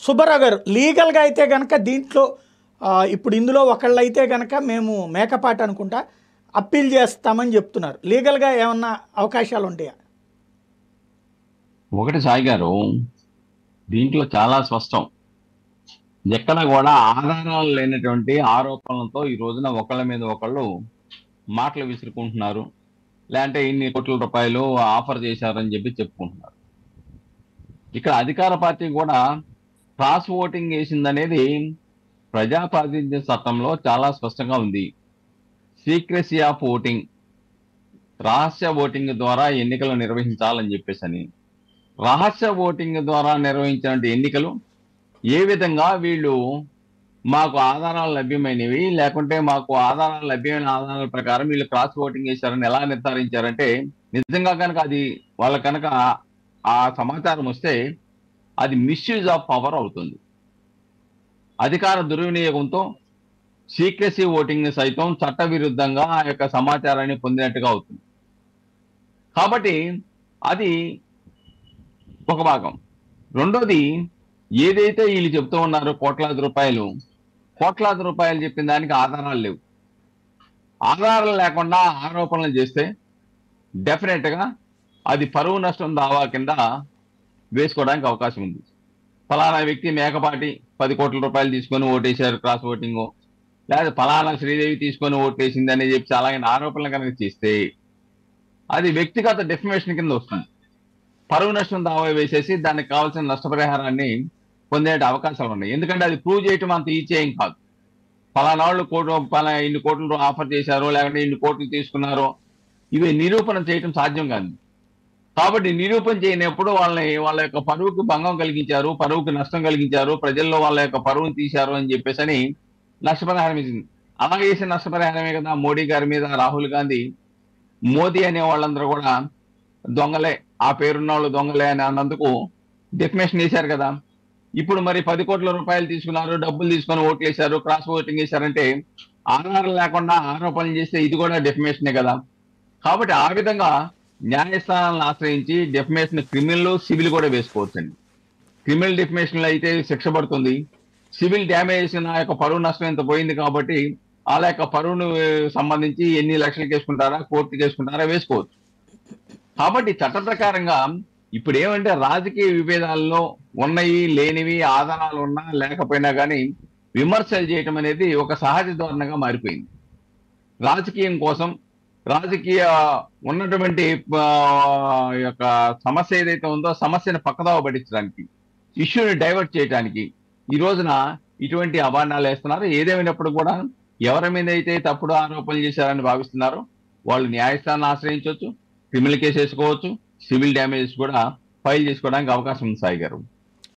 సుబ్బారావు గారు లీగల్గా అయితే కనుక దీంట్లో ఇప్పుడు ఇందులో ఒకళ్ళు అయితే కనుక మేము మేకపాట అనుకుంటా అప్పీల్ చేస్తామని చెప్తున్నారు. లీగల్గా ఏమన్నా అవకాశాలు ఉంటాయా? ఒకటి సాయి గారు దీంట్లో చాలా స్పష్టం. ఎక్కడ కూడా ఆధారాలు లేనటువంటి ఆరోపణలతో ఈ రోజున ఒకళ్ళ మీద ఒకళ్ళు మాటలు విసురుకుంటున్నారు. లేదంటే ఇన్ని కోట్ల రూపాయలు ఆఫర్ చేశారని చెప్పి చెప్పుకుంటున్నారు. ఇక్కడ అధికార పార్టీ కూడా క్రాస్ ఓటింగ్ వేసిందనేది ప్రజాప్రాతినిధ్య చట్టంలో చాలా స్పష్టంగా ఉంది. సీక్రెసీ ఆఫ్ ఓటింగ్ రహస్య ఓటింగ్ ద్వారా ఎన్నికలు నిర్వహించాలని చెప్పేసి అని రహస్య ఓటింగ్ ద్వారా నిర్వహించిన ఎన్నికలు ఏ విధంగా వీళ్ళు మాకు ఆధారాలు లభ్యమైనవి లేకుంటే మాకు ఆధారాలు లభ్యమైన ఆధారాల ప్రకారం వీళ్ళు క్రాస్ ఓటింగ్ చేశారని ఎలా నిర్ధారించారంటే నిజంగా కనుక అది వాళ్ళ కనుక ఆ సమాచారం వస్తే అది మిస్యూజ్ ఆఫ్ పవర్ అవుతుంది. అధికార దుర్వినియోగంతో సీక్రెసీ ఓటింగ్ని సైతం చట్టవిరుద్ధంగా ఆ యొక్క సమాచారాన్ని పొందినట్టుగా అవుతుంది. కాబట్టి అది ఒక భాగం. రెండోది ఏదైతే వీళ్ళు చెప్తూ ఉన్నారో కోట్లాది రూపాయలు కోట్లాది రూపాయలు చెప్పిన దానికి ఆధారాలు లేవు. ఆధారాలు లేకుండా ఆరోపణలు చేస్తే డెఫినెట్గా అది పరువు నష్టం దావా కింద వేసుకోవడానికి అవకాశం ఉంది. ఫలానా వ్యక్తి మేకపాటి పది కోట్ల రూపాయలు తీసుకొని ఓటేశారు క్రాస్ ఓటింగ్. లేదా ఫలానా శ్రీదేవి తీసుకొని ఓటేసింది అని చెప్పి అలాగే ఆరోపణలు కనుక చేస్తే అది వ్యక్తిగత డెఫినేషన్ కింద వస్తుంది. పరువు నష్టం దావా వేసేసి దానికి కావాల్సిన నష్టపరిహారాన్ని పొందే అవకాశాలు ఉన్నాయి. ఎందుకంటే అది ప్రూవ్ చేయటం అంత ఈజీ ఏం కాదు. ఫలానా వాళ్ళు కోట్లు ఫలా ఇన్ని కోట్లు ఆఫర్ చేశారో లేకుంటే ఇన్ని కోట్లు తీసుకున్నారో ఇవి నిరూపణ చేయటం సాధ్యం కాదు. కాబట్టి నిరూపణ చేయనప్పుడు వాళ్ళని వాళ్ళ యొక్క పరువుకి భంగం కలిగించారు పరువుకి నష్టం కలిగించారు ప్రజల్లో వాళ్ళ యొక్క పరువును తీశారు అని చెప్పేసి అని నష్టపరిహారం ఇచ్చింది. అలా చేసిన నష్టపరిహారమే కదా మోడీ గారి మీద రాహుల్ గాంధీ. మోదీ అనే వాళ్ళందరూ కూడా దొంగలే ఆ పేరున్న వాళ్ళు దొంగలే అని అన్నందుకు డెఫినేషన్ వేశారు కదా. ఇప్పుడు మరి పది కోట్ల రూపాయలు తీసుకున్నారు డబ్బులు తీసుకొని ఓట్లు వేశారు క్రాస్ ఓటింగ్ వేశారంటే ఆధారం లేకుండా ఆరోపణలు చేస్తే ఇది కూడా డెఫినేషనే కదా. కాబట్టి ఆ విధంగా న్యాయస్థానాలను ఆశ్రయించి డెఫినేషన్ క్రిమినల్ సివిల్ కూడా వేసుకోవచ్చండి. క్రిమినల్ డెఫినేషన్లో అయితే శిక్ష పడుతుంది. సివిల్ డ్యామేజ్ ఆ యొక్క పరువు నష్టం ఎంత పోయింది కాబట్టి వాళ్ళ యొక్క పరువును సంబంధించి ఎన్ని లక్షలు వేసుకుంటారా కోర్టుకి వేసుకుంటారా వేసుకోవచ్చు. కాబట్టి చట్ట ప్రకారంగా ఇప్పుడు ఏమంటే రాజకీయ విభేదాల్లో ఉన్నవి లేనివి ఆధారాలు ఉన్నా లేకపోయినా కానీ విమర్శలు చేయటం అనేది ఒక సహజ ధోరణగా మారిపోయింది. రాజకీయం కోసం రాజకీయ ఉన్నటువంటి యొక్క సమస్య ఏదైతే ఉందో సమస్యను పక్కదావ పట్టించడానికి ఇష్యూని డైవర్ట్ చేయడానికి ఈ రోజున ఇటువంటి అభాండాలు వేస్తున్నారు. ఏదేమైనప్పుడు కూడా ఎవరి మీద అయితే తప్పుడు ఆరోపణలు చేశారని భావిస్తున్నారో వాళ్ళు న్యాయస్థానాన్ని ఆశ్రయించవచ్చు క్రిమినల్ కేసు వేసుకోవచ్చు సివిల్ డ్యామేజెస్ కూడా ఫైల్ చేసుకోవడానికి అవకాశం ఉంది సాయి గారు.